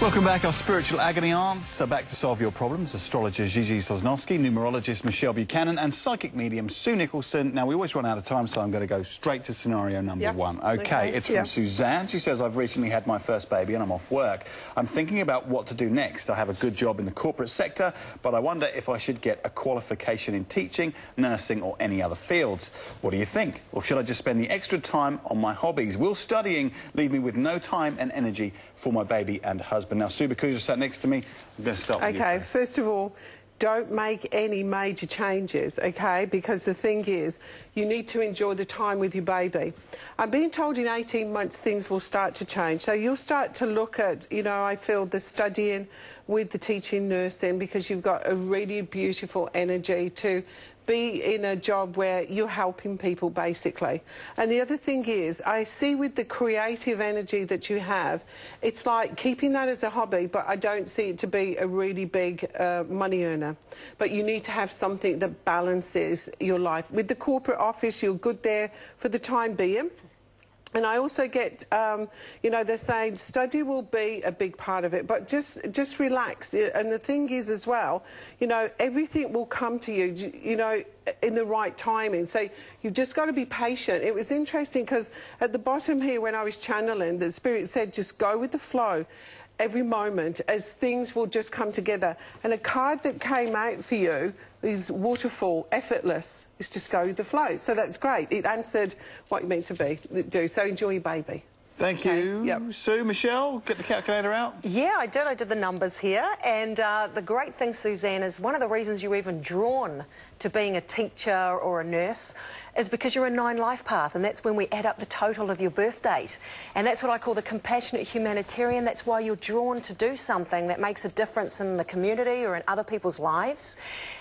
Welcome back, our spiritual agony aunts are back to solve your problems. Astrologer Gigi Sosnoski, numerologist Michelle Buchanan, and psychic medium Sue Nicholson. Now, we always run out of time, so I'm going to go straight to scenario number Yep. one. Okay, Okay, it's from yeah. Suzanne. She says, I've recently had my first baby and I'm off work. I'm thinking about what to do next. I have a good job in the corporate sector, but I wonder if I should get a qualification in teaching, nursing, or any other fields. What do you think? Or should I just spend the extra time on my hobbies? Will studying leave me with no time and energy for my baby and husband? Now, Sue, because you're sat next to me, I'm going to you. Okay, first. first of all, don't make any major changes, okay? Because the thing is, you need to enjoy the time with your baby. I'm being told in 18 months things will start to change. So you'll start to look at, you know, I feel the studying with the teaching nursing because you've got a really beautiful energy to be in a job where you're helping people basically. And the other thing is, I see with the creative energy that you have, it's like keeping that as a hobby, but I don't see it to be a really big uh, money earner. But you need to have something that balances your life. With the corporate office, you're good there for the time being. And I also get, um, you know, they're saying study will be a big part of it, but just just relax. And the thing is, as well, you know, everything will come to you, you- you know, in the right timing. So you've just got to be patient. It was interesting because at the bottom here, when I was channeling, the spirit said, just go with the flow. Every moment, as things will just come together. And a card that came out for you is waterfall, effortless. It's just go with the flow. So that's great. It answered what you meant to be do. So enjoy your baby. Thank Okay, you. yep. Sue, Michelle, get the calculator out. Yeah, I did. I did the numbers here. And uh, the great thing, Suzanne, is one of the reasons you're even drawn to being a teacher or a nurse is because you're a nine life path. And that's when we add up the total of your birth date. And that's what I call the compassionate humanitarian. That's why you're drawn to do something that makes a difference in the community or in other people's lives.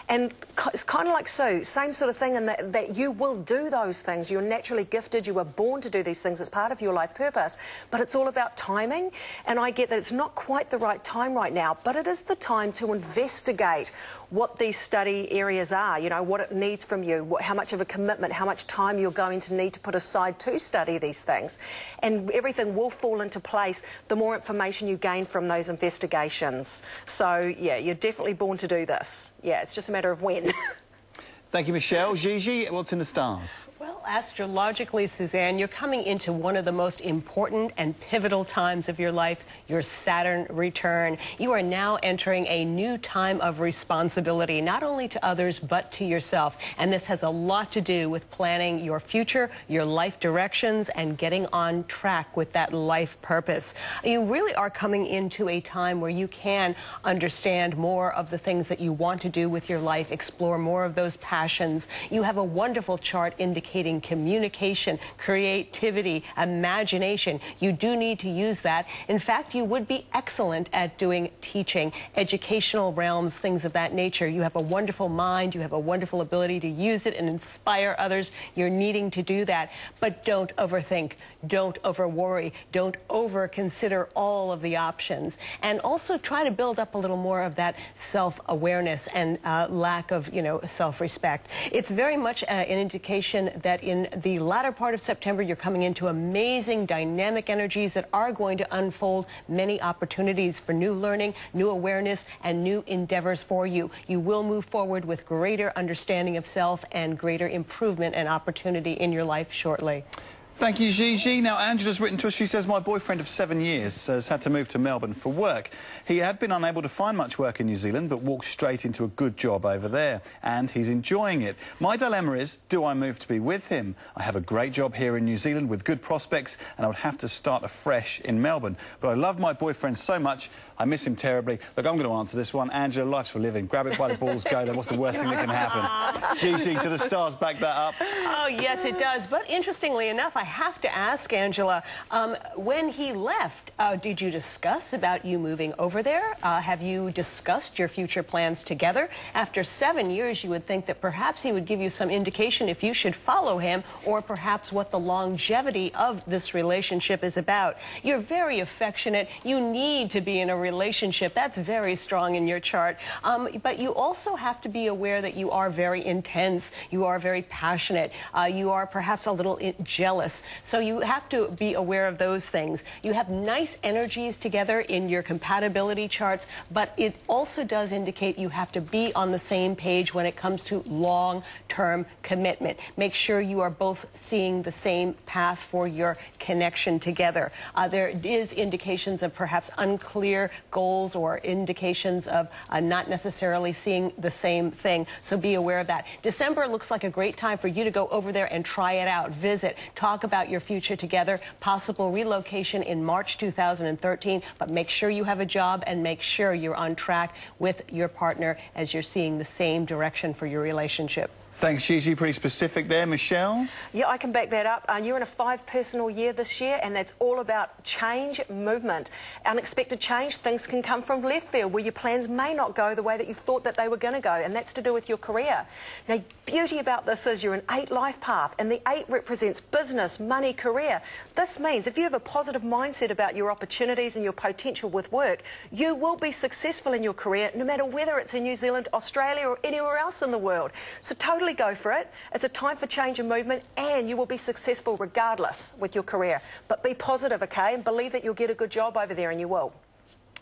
And it's kind of like Sue, same sort of thing in that, that you will do those things. You're naturally gifted. You were born to do these things. It's part of your life purpose. But it's all about timing. And I get that it's not quite the right time right now, but it is the time to investigate what these study areas are, you know, what it needs from you, what, how much of a commitment, how much time you're going to need to put aside to study these things. And everything will fall into place the more information you gain from those investigations. So, yeah, you're definitely born to do this. Yeah, it's just a matter of when. Thank you, Michelle. Gigi, what's in the stars? Well, astrologically, Suzanne, you're coming into one of the most important and pivotal times of your life, your Saturn return. You are now entering a new time of responsibility, not only to others, but to yourself. And this has a lot to do with planning your future, your life directions, and getting on track with that life purpose. You really are coming into a time where you can understand more of the things that you want to do with your life, explore more of those passions. You have a wonderful chart indicating communication, creativity, imagination. You do need to use that. In fact, you would be excellent at doing teaching, educational realms, things of that nature. You have a wonderful mind, you have a wonderful ability to use it and inspire others. You're needing to do that. But don't overthink, don't over worry, don't over consider all of the options. And also try to build up a little more of that self awareness and uh, lack of, you know, self respect. It's very much uh, an indication that in the latter part of September, you're coming into amazing dynamic energies that are going to unfold many opportunities for new learning, new awareness, and new endeavors for you. You will move forward with greater understanding of self and greater improvement and opportunity in your life shortly. Thank you, Gigi. Now, Angela's written to us. She says, My boyfriend of seven years has had to move to Melbourne for work. He had been unable to find much work in New Zealand, but walked straight into a good job over there, and he's enjoying it. My dilemma is do I move to be with him? I have a great job here in New Zealand with good prospects, and I would have to start afresh in Melbourne. But I love my boyfriend so much, I miss him terribly. Look, I'm going to answer this one. Angela, life's for living. Grab it by the balls, go. there. what's the worst thing that can happen? Gigi, do the stars back that up? Oh, yes, it does. But interestingly enough, I have to ask Angela, um, when he left, uh, did you discuss about you moving over there? Uh, have you discussed your future plans together? After seven years, you would think that perhaps he would give you some indication if you should follow him or perhaps what the longevity of this relationship is about. You're very affectionate. You need to be in a relationship. That's very strong in your chart. Um, but you also have to be aware that you are very intense. You are very passionate. Uh, you are perhaps a little jealous. So you have to be aware of those things. You have nice energies together in your compatibility charts, but it also does indicate you have to be on the same page when it comes to long-term commitment. Make sure you are both seeing the same path for your connection together. Uh, there is indications of perhaps unclear goals or indications of uh, not necessarily seeing the same thing. So be aware of that. December looks like a great time for you to go over there and try it out, visit, talk about your future together, possible relocation in March 2013, but make sure you have a job and make sure you're on track with your partner as you're seeing the same direction for your relationship. Thanks, Gigi. Pretty specific there. Michelle? Yeah, I can back that up. Uh, you're in a five personal year this year, and that's all about change, movement. Unexpected change, things can come from left field where your plans may not go the way that you thought that they were going to go, and that's to do with your career. Now, beauty about this is you're an eight life path, and the eight represents business, money, career. This means if you have a positive mindset about your opportunities and your potential with work, you will be successful in your career no matter whether it's in New Zealand, Australia, or anywhere else in the world. So, totally go for it. It's a time for change and movement, and you will be successful regardless with your career. But be positive, okay, and believe that you'll get a good job over there, and you will.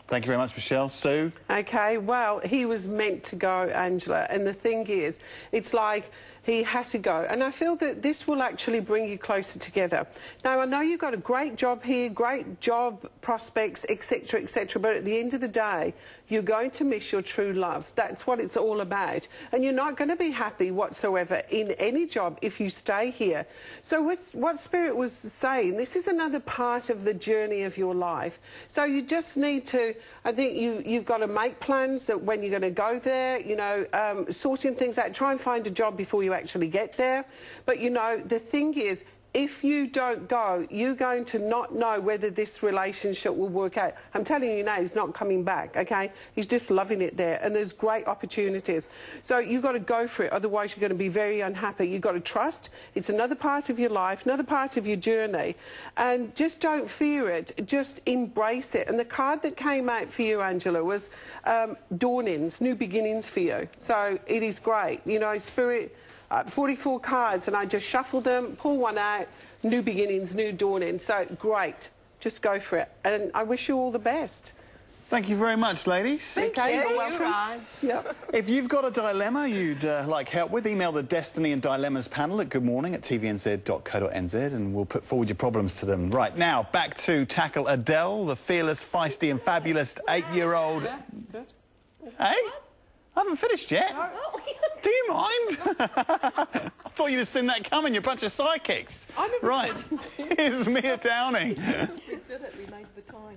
Thank you very much, Michelle. Sue? Okay, well, he was meant to go, Angela. And the thing is, it's like he had to go. And I feel that this will actually bring you closer together. Now, I know you've got a great job here, great job prospects, etc., etc. But at the end of the day, you're going to miss your true love. That's what it's all about. And you're not going to be happy whatsoever in any job if you stay here. So, what Spirit was saying, this is another part of the journey of your life. So, you just need to, I think you, you've got to make plans that when you're going to go there, you know, um, sorting things out, try and find a job before you actually get there. But, you know, the thing is, if you don't go, you're going to not know whether this relationship will work out. I'm telling you now, he's not coming back, okay? He's just loving it there, and there's great opportunities. So you've got to go for it, otherwise, you're going to be very unhappy. You've got to trust. It's another part of your life, another part of your journey, and just don't fear it. Just embrace it. And the card that came out for you, Angela, was um, dawnings, new beginnings for you. So it is great. You know, spirit uh, 44 cards and I just shuffle them, pull one out, new beginnings, new dawning. So great. Just go for it. And I wish you all the best. Thank you very much, ladies. Thank okay, you. You're welcome. Yep. If you've got a dilemma you'd uh, like help with, email the Destiny and Dilemmas panel at goodmorning at tvnz.co.nz and we'll put forward your problems to them. Right, now, back to tackle Adele, the fearless, feisty and fabulous eight-year-old... Yeah, hey? I haven't finished yet. Do you mind? I thought you'd have seen that coming. You're a bunch of psychics. right. Here's Mia Downing. we did it. We made the time.